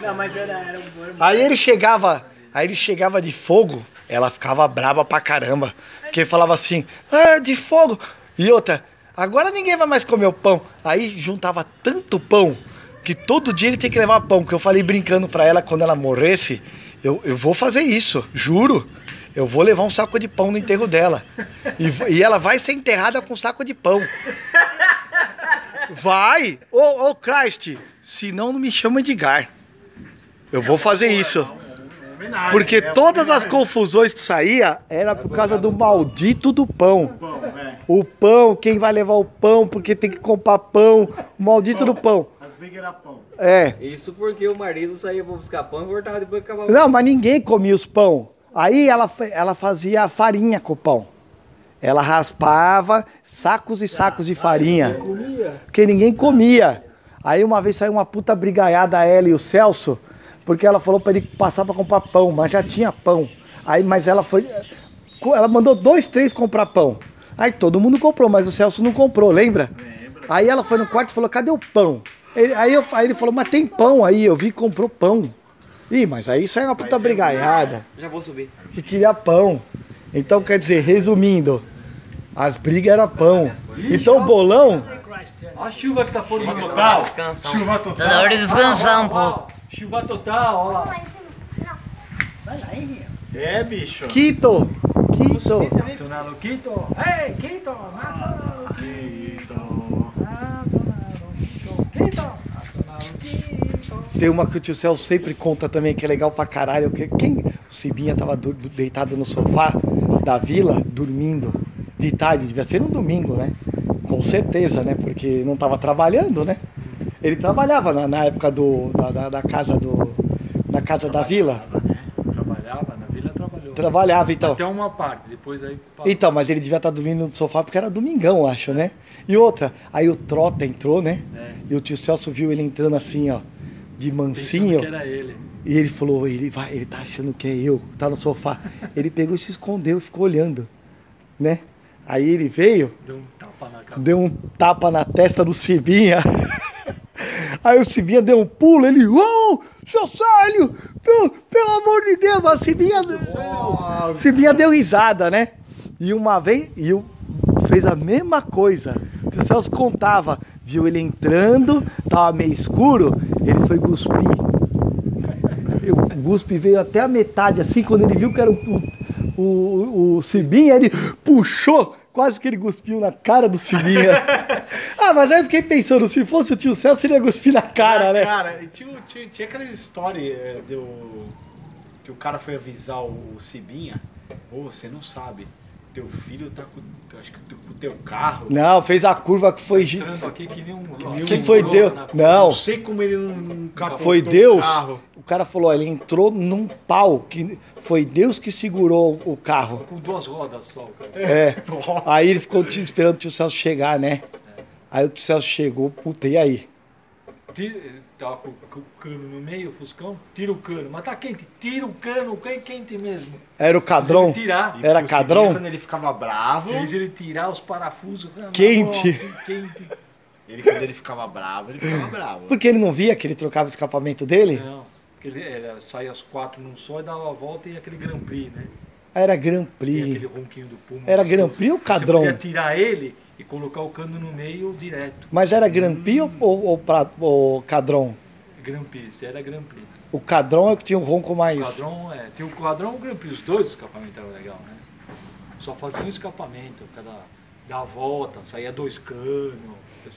Não, mas era, era, era Aí ele chegava, aí ele chegava de fogo, ela ficava brava pra caramba. Porque falava assim, ah, de fogo. E outra, agora ninguém vai mais comer o pão. Aí juntava tanto pão que todo dia ele tinha que levar pão. Que eu falei brincando pra ela quando ela morresse, eu, eu vou fazer isso, juro. Eu vou levar um saco de pão no enterro dela. E, e ela vai ser enterrada com um saco de pão. Vai! Ô, ô Christ, se não, não me chama de Gar. Eu vou fazer isso. Porque todas as confusões que saía era por causa do maldito do pão. O pão, quem vai levar o pão, porque tem que comprar pão, o maldito do pão. As brigas era pão. É. Isso porque o marido saía pra buscar pão e voltava depois que acabava. Não, mas ninguém comia os pão. Aí ela, ela fazia farinha com o pão. Ela raspava sacos e sacos de farinha. Porque ninguém comia. Aí uma vez saiu uma puta brigaiada ela e o Celso, porque ela falou pra ele passar pra comprar pão, mas já tinha pão. Aí, mas ela foi. Ela mandou dois, três comprar pão. Aí todo mundo comprou, mas o Celso não comprou, lembra? Aí ela foi no quarto e falou: cadê o pão? Ele- aí, eu- aí ele falou: mas tem pão aí, eu vi que comprou pão. Ih, mas aí isso é uma puta brigaiada Já vou subir. que queria pão. Então, quer dizer, resumindo, as brigas eram pão. Então, o bolão, Olha a chuva que tá fora do Total. Descansa. Chuva Tá total. na hora de descansar um pouco. Chuva total, olha lá. É, bicho. Quito, Quito. Nacional Quito. Ei, Quito. Nacional Quito. Quito. Nacional Quito. Tem uma que o tio Celso sempre conta também, que é legal pra caralho. Que quem, o Cibinha tava do- do- deitado no sofá da vila, dormindo, de tarde, devia ser no domingo, né? Com certeza, né? Porque não tava trabalhando, né? Ele trabalhava na, na época do, da, da- da casa do. Na casa da vila. Trabalhava, na vila trabalhou. Trabalhava, então. Até uma parte, depois aí... Então, mas ele devia estar dormindo no sofá porque era domingão, acho, né? E outra, aí o Trota entrou, né? É. E o tio Celso viu ele entrando assim, ó, de Pensando mansinho. que era ele. E ele falou, ele vai, ele tá achando que é eu, tá no sofá. Ele pegou e se escondeu e ficou olhando, né? Aí ele veio, deu um tapa na testa do Cibinha. Aí o Cibinha deu um pulo, ele, ô, seu Célio, pelo, pelo amor de Deus, a Cibinha, o Cibinha deu risada, né? E uma vez, e o, fez a mesma coisa. O Celso contava, viu ele entrando, tava meio escuro, ele foi cuspir. O Guspe veio até a metade, assim, quando ele viu que era o, o, o, o Cibinha, ele puxou, quase que ele cuspiu na cara do Cibinha. ah, mas aí eu fiquei pensando, se fosse o tio Celso, ele ia cuspir na cara, né? Cara, tinha, tinha, tinha aquela história é, do, que o cara foi avisar o Cibinha. Ô, você não sabe. Teu filho tá com, acho que com o teu carro. Não, fez a curva que foi. gi- Entrando aqui que nem um... Que foi Deus. Não Não, sei como ele não, não capotou foi o Deus. carro. O cara falou, ó, ele entrou num pau, que foi Deus que segurou o carro. Com duas rodas só, cara. É. Aí ele ficou te- esperando o tio Celso chegar, né? Aí o tio Celso chegou, puta, e aí? Tava com, com o cano no meio, o Fuscão, tira o cano. Mas tá quente, tira o cano, quente, quente mesmo. Era o cadrão? ele tirar. Era cadrão? Quando ele ficava bravo, Fez ele tirar os parafusos. na Quente. assim, quente. ele, quando ele ficava bravo, ele ficava bravo. Porque ele não via que ele trocava o escapamento dele? Não, porque ele era, saía as quatro num só e dava a volta e aquele Grand Prix, né? Aí Era Grand E Prix. aquele ronquinho do Puma. Era. Grand Prix ou Você Cadrão? podia tirar ele e colocar o cano no meio direto. Mas era Grand Prix ou, ou, ou, pra- ou Cadrão? Grand Prix, era Grand Prix. O Cadrão é o que tinha um ronco O mais. Cadrão, é, tem o Cadrão e o Grand Prix, os dois escapamentos eram legal, né? Só fazia um escapamento, cada dá a volta, saía dois canos.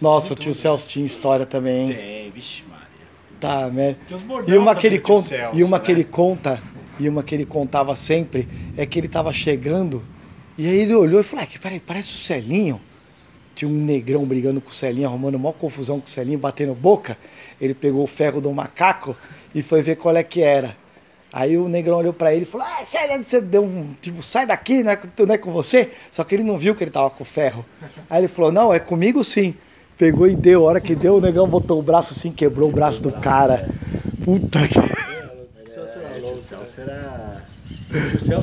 Nossa, o tio tudo. Celso tinha história também. hein? É, vixe Maria. Tá, né? E uma que ele conta, Celso, e uma né? que ele conta, e uma que ele contava sempre, é que ele tava chegando, e aí ele olhou e falou, ah, que peraí, parece o Celinho. Tinha um negrão brigando com o Celinho, arrumando uma confusão com o Celinho, batendo boca. Ele pegou o ferro do macaco e foi ver qual é que era. Aí o negrão olhou pra ele e falou, ah, sério, você deu um, tipo, sai daqui, não é, não é com você? Só que ele não viu que ele tava com o ferro. Aí ele falou, não, é comigo sim. Pegou e deu, a hora que deu, o negão botou o braço assim, quebrou o braço do cara. Puta que...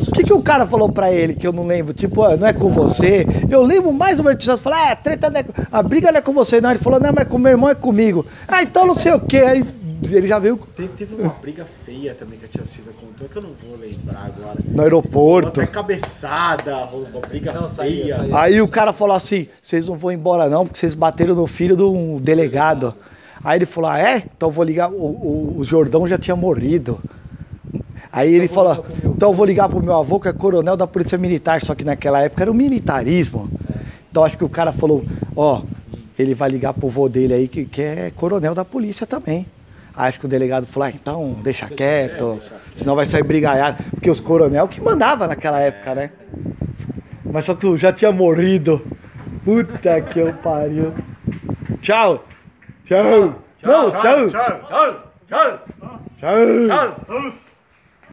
O que, que o cara falou pra ele que eu não lembro? Tipo, ó, não é com você. Eu lembro mais ou menos falou, ah, a treta não é, a briga não é com você, não. Ele falou, não, mas com meu irmão é comigo. Ah, então não sei o quê. Aí ele já veio Teve, teve uma briga feia também que a tia Silvia contou, que eu não vou lembrar agora. no aeroporto. Até cabeçada, rolou uma briga Não, saía, feia. saía. Aí o cara falou assim: vocês não vão embora não, porque vocês bateram no filho de um delegado. Aí ele falou: ah, é? Então eu vou ligar. O, o- o Jordão já tinha morrido. Aí ele falou: então eu vou ligar pro meu avô, que é coronel da Polícia Militar. Só que naquela época era o militarismo. Então acho que o cara falou: ó, ele vai ligar pro vô dele aí, que, que é coronel da polícia também. Aí acho que o delegado falou: ah, então deixa quieto, senão vai sair brigaiado. Porque os coronel que mandava naquela época, né? Mas só que eu já tinha morrido. Puta que eu pariu. Tchau. Tchau. Não, tchau. Tchau, tchau, Tchau. tchau.